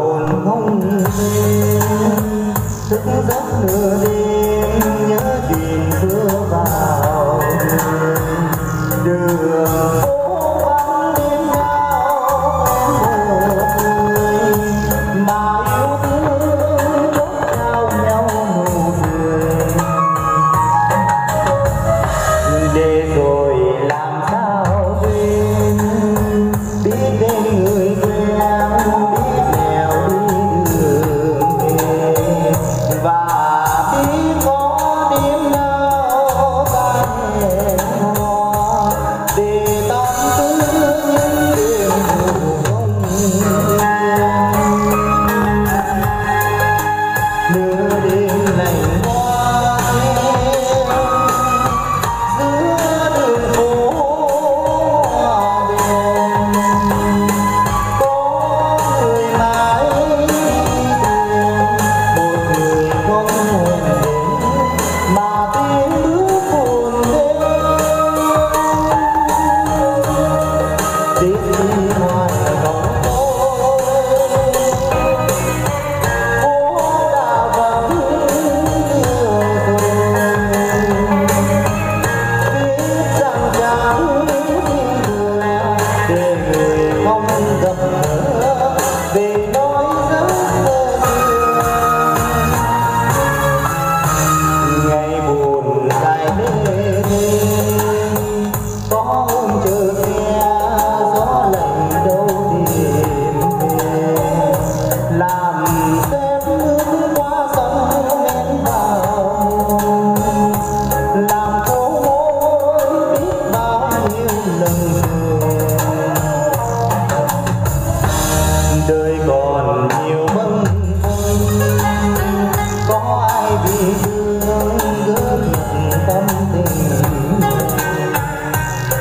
梦。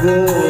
good.